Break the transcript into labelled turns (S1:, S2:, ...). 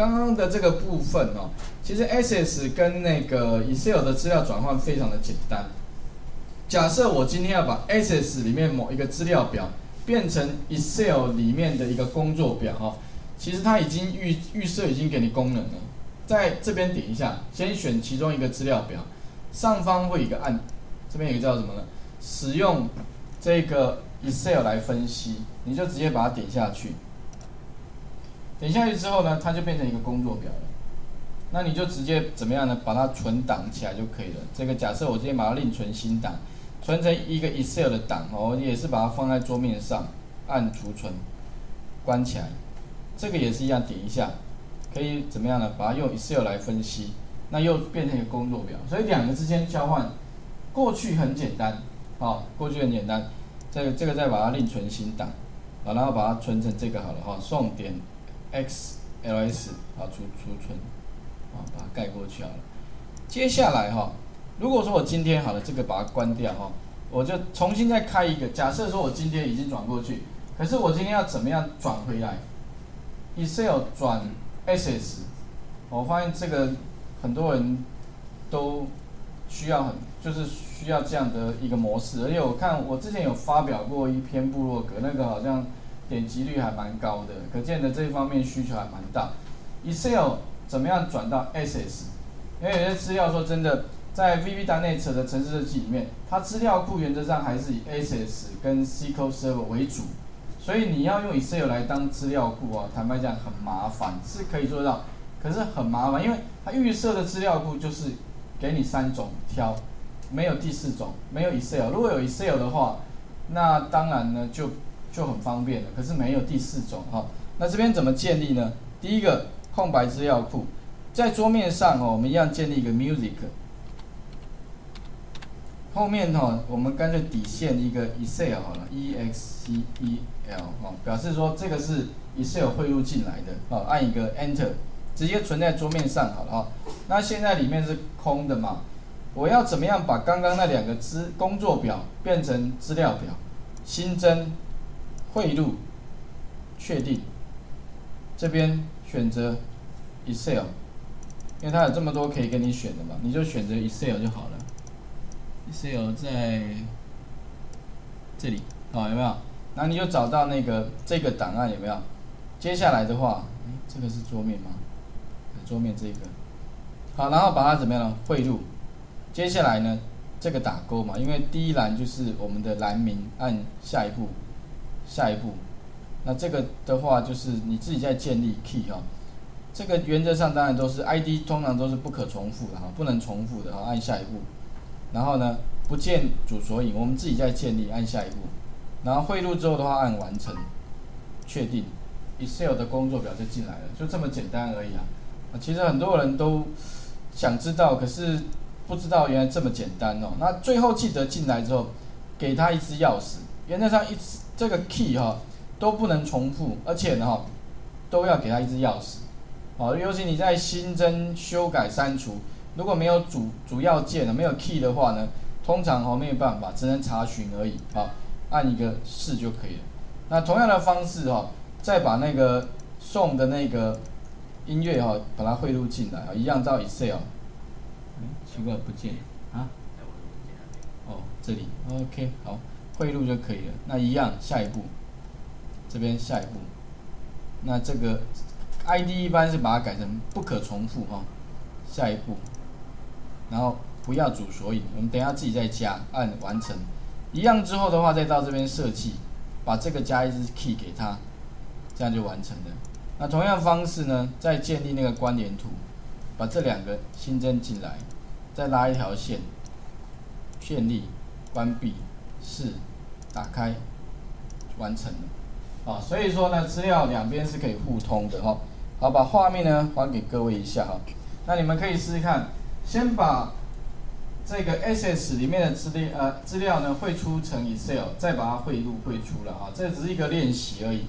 S1: 刚刚的这个部分哦，其实 SS 跟那个 Excel 的资料转换非常的简单。假设我今天要把 SS 里面某一个资料表变成 Excel 里面的一个工作表哦，其实它已经预预设已经给你功能了，在这边点一下，先选其中一个资料表，上方会有一个按，这边有个叫什么呢？使用这个 Excel 来分析，你就直接把它点下去。点下去之后呢，它就变成一个工作表了。那你就直接怎么样呢？把它存档起来就可以了。这个假设我今天把它另存新档，存成一个 Excel 的档哦，也是把它放在桌面上，按储存，关起来。这个也是一样，点一下，可以怎么样呢？把它用 Excel 来分析，那又变成一个工作表。所以两个之间交换，过去很简单，好，过去很简单。这个这个再把它另存新档，好，然后把它存成这个好了哈，送点。XLS 啊，储储存啊，把它盖过去好了。接下来哈，如果说我今天好了，这个把它关掉哈，我就重新再开一个。假设说我今天已经转过去，可是我今天要怎么样转回来？Excel 转 SS，我发现这个很多人都需要很就是需要这样的一个模式，而且我看我之前有发表过一篇部落格，那个好像。点击率还蛮高的，可见的这一方面需求还蛮大。Excel 怎么样转到 SS？因为有些资料说真的，在 VB Dynamics 的城市设计里面，它资料库原则上还是以 SS 跟 SQL Server 为主，所以你要用 Excel 来当资料库啊，坦白讲很麻烦，是可以做到，可是很麻烦，因为它预设的资料库就是给你三种挑，没有第四种，没有 Excel。如果有 Excel 的话，那当然呢就。就很方便了，可是没有第四种哈。那这边怎么建立呢？第一个空白资料库，在桌面上哦，我们一样建立一个 music。后面哈，我们干脆底线一个 Excel 好了，E X C E L 哈，表示说这个是 Excel 汇入进来的哦，按一个 Enter，直接存在桌面上好了哈。那现在里面是空的嘛？我要怎么样把刚刚那两个资工作表变成资料表？新增。汇入，确定，这边选择 Excel，因为它有这么多可以给你选的嘛，你就选择 Excel 就好了。Excel 在这里，好有没有？那你就找到那个这个档案有没有？接下来的话，这个是桌面吗？桌面这个，好，然后把它怎么样呢？汇入，接下来呢，这个打勾嘛，因为第一栏就是我们的栏名，按下一步。下一步，那这个的话就是你自己在建立 key 哈，这个原则上当然都是 ID 通常都是不可重复的哈，不能重复的哈，按下一步，然后呢不见主索引，我们自己在建立，按下一步，然后汇入之后的话按完成，确定，Excel 的工作表就进来了，就这么简单而已啊，其实很多人都想知道，可是不知道原来这么简单哦，那最后记得进来之后，给他一支钥匙，原则上一。这个 key 哈都不能重复，而且呢哈都要给它一支钥匙，好，尤其你在新增、修改、删除，如果没有主主要键的，没有 key 的话呢，通常哦没有办法，只能查询而已，好，按一个是就可以了。那同样的方式哈，再把那个送的那个音乐哈，把它汇入进来，一样照 Excel。奇怪不见啊？哦，这里 OK 好。汇入就可以了，那一样，下一步，这边下一步，那这个 ID 一般是把它改成不可重复哈，下一步，然后不要主索引，我们等下自己再加，按完成，一样之后的话，再到这边设计，把这个加一支 key 给它，这样就完成了。那同样方式呢，再建立那个关联图，把这两个新增进来，再拉一条线，建立，关闭，是。打开，完成了，啊，所以说呢，资料两边是可以互通的哈。好，把画面呢还给各位一下哈。那你们可以试试看，先把这个 SS 里面的资料呃资料呢汇出成 Excel，再把它汇入汇出了啊。这只是一个练习而已。